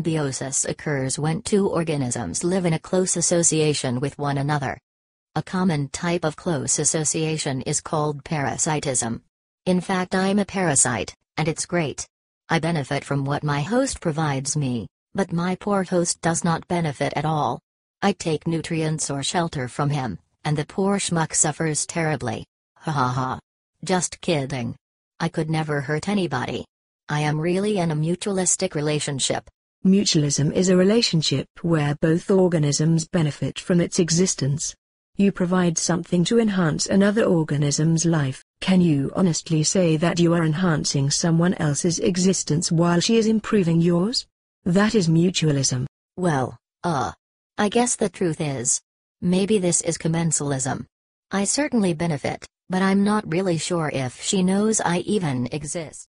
Symbiosis occurs when two organisms live in a close association with one another. A common type of close association is called parasitism. In fact, I'm a parasite, and it's great. I benefit from what my host provides me, but my poor host does not benefit at all. I take nutrients or shelter from him, and the poor schmuck suffers terribly. Ha ha ha. Just kidding. I could never hurt anybody. I am really in a mutualistic relationship. Mutualism is a relationship where both organisms benefit from its existence. You provide something to enhance another organism's life. Can you honestly say that you are enhancing someone else's existence while she is improving yours? That is mutualism. Well, uh. I guess the truth is. Maybe this is commensalism. I certainly benefit, but I'm not really sure if she knows I even exist.